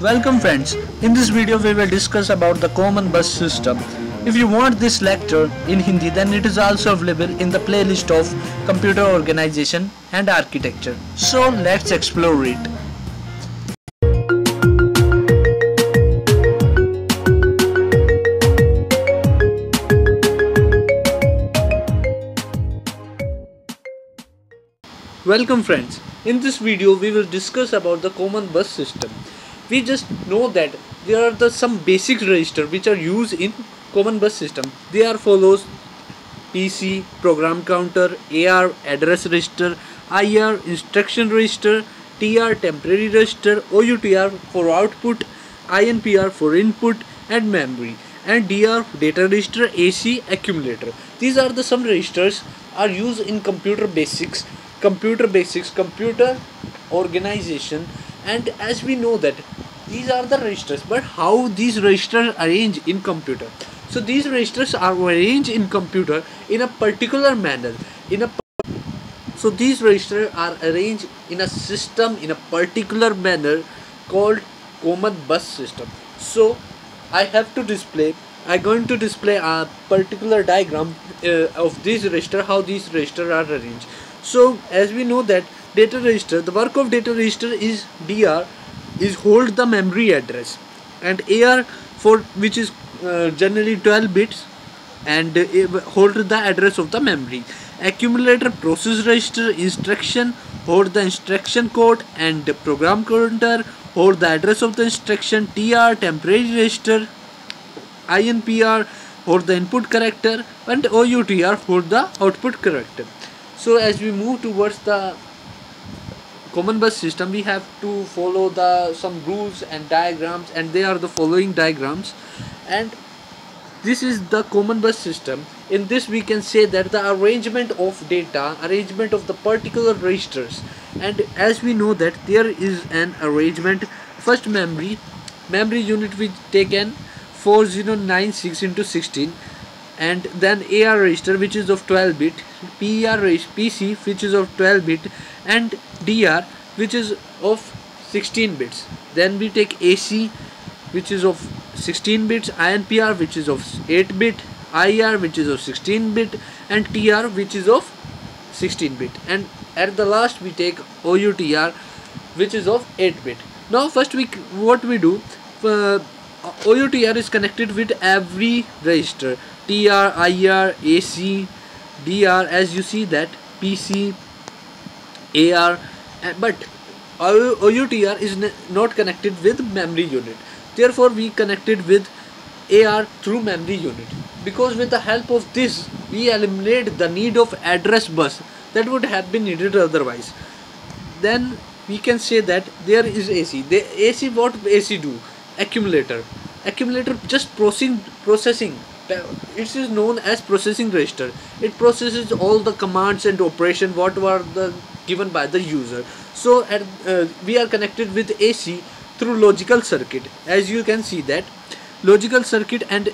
Welcome friends. In this video we will discuss about the common bus system. If you want this lecture in Hindi then it is also available in the playlist of computer organization and architecture. So let's explore it. Welcome friends. In this video we will discuss about the common bus system. We just know that there are the some basic register which are used in common bus system. They are follows PC, program counter, AR, address register, IR, instruction register, TR, temporary register, OUTR for output, INPR for input and memory and DR, data register, AC, accumulator. These are the some registers are used in computer basics computer basics computer organization and as we know that these are the registers but how these registers arrange in computer? So these registers are arranged in computer in a particular manner in a so these registers are arranged in a system in a particular manner called common bus system. So i have to display i'm going to display a particular diagram uh, of this register how these registers are arranged. So as we know that data register the work of data register is dr is hold the memory address. And ar for which is uh, generally 12 bits and uh, hold the address of the memory. Accumulator process register instruction hold the instruction code and program counter hold the address of the instruction tr temporary register inpr hold the input character and outr hold the output character so as we move towards the common bus system we have to follow the some rules and diagrams and they are the following diagrams. And this is the common bus system. In this we can say that the arrangement of data arrangement of the particular registers. And as we know that there is an arrangement first memory memory unit we taken 4096 into 16 and then AR register which is of 12 bit PR PC which is of 12 bit and DR which is of 16 bits. Then we take AC which is of 16 bits INPR which is of 8 bit IR which is of 16 bit and TR which is of 16 bit. And at the last we take OUTR which is of 8 bit. Now first we what we do uh, OUTR is connected with every register TR, IR, AC, DR as you see that PC, AR eh, but OUTR is not connected with memory unit. Therefore we connected with AR through memory unit. Because with the help of this we eliminate the need of address bus that would have been needed otherwise. Then we can say that there is AC the AC what AC do? Accumulator. Accumulator just processing processing it is known as processing register. It processes all the commands and operation what were the given by the user. So at, uh, we are connected with AC through logical circuit. As you can see that logical circuit and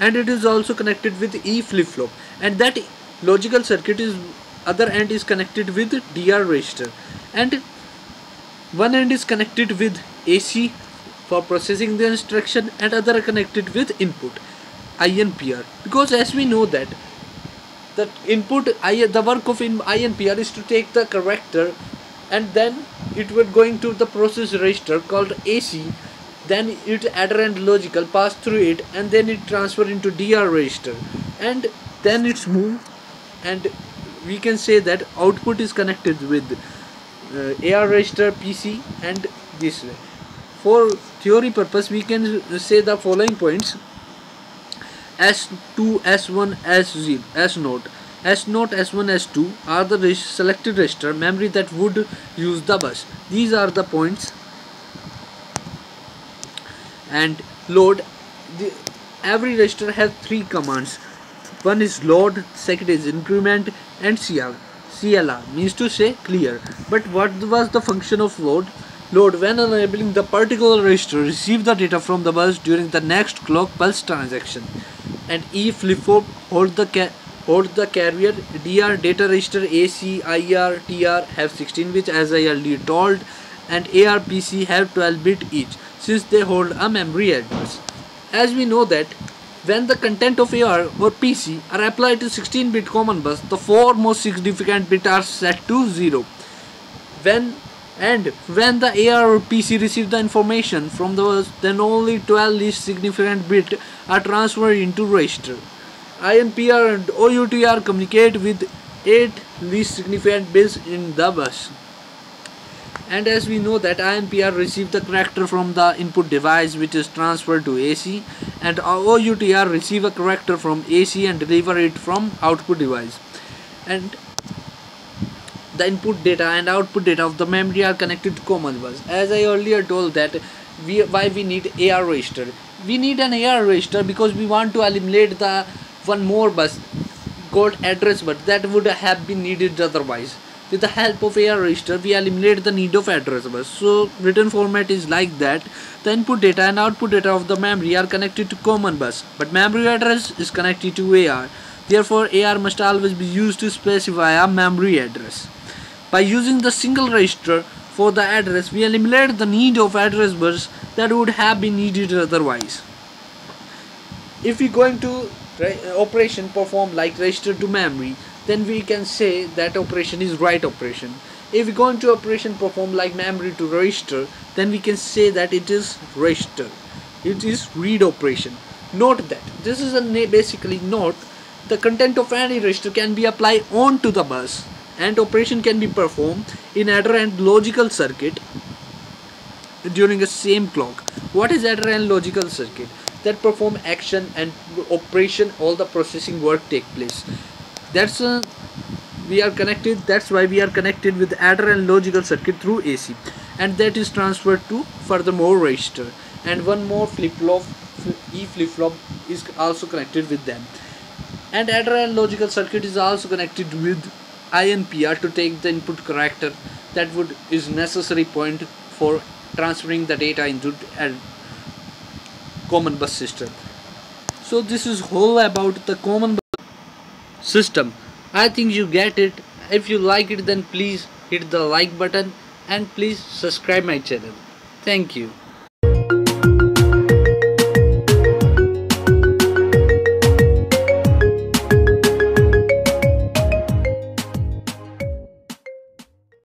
and it is also connected with E flip-flop. And that logical circuit is other end is connected with DR register. And one end is connected with AC for processing the instruction and other connected with input INPR because as we know that the input I, the work of in INPR is to take the character and then it will going to the process register called AC then it adder and logical pass through it and then it transfer into DR register. And then it's move and we can say that output is connected with uh, AR register PC and this way. For theory purpose we can say the following points S2, S1, S0, S0. S0, S1, S2 are the selected register memory that would use the bus. These are the points and load. The, every register has three commands. One is load, second is increment and CL. CLR means to say clear. But what was the function of load? Load when enabling the particular register receive the data from the bus during the next clock pulse transaction and E flip-flop hold the hold the carrier DR data register AC IR TR have 16 bits as I already told and ARPC have 12 bit each since they hold a memory address. As we know that when the content of AR or PC are applied to 16 bit common bus, the four most significant bits are set to 0. When and when the AR PC receive the information from the bus, then only 12 least significant bits are transferred into register. INPR and OUTR communicate with 8 least significant bits in the bus. And as we know that INPR receives the character from the input device which is transferred to AC and OUTR receive a character from AC and deliver it from output device. And the input data and output data of the memory are connected to common bus as i earlier told that we why we need ar register? We need an ar register because we want to eliminate the one more bus called address bus that would have been needed otherwise. With the help of AR register we eliminate the need of address bus. So written format is like that. The input data and output data of the memory are connected to common bus but memory address is connected to AR therefore AR must always be used to specify a memory address by using the single register for the address, we eliminate the need of address bus that would have been needed otherwise. If we going to uh, operation perform like register to memory, then we can say that operation is write operation. If we go into operation perform like memory to register, then we can say that it is register. It is read operation. Note that this is a basically note the content of any register can be applied onto the bus and operation can be performed in adder and logical circuit during the same clock. What is adder and logical circuit? That perform action and operation all the processing work take place. That's a we are connected that's why we are connected with adder and logical circuit through AC and that is transferred to furthermore register and one more flip-flop E flip-flop is also connected with them and adder and logical circuit is also connected with INPR to take the input character that would is necessary point for transferring the data into a common bus system. So this is whole about the common bus system. I think you get it. If you like it then please hit the like button and please subscribe my channel. Thank you.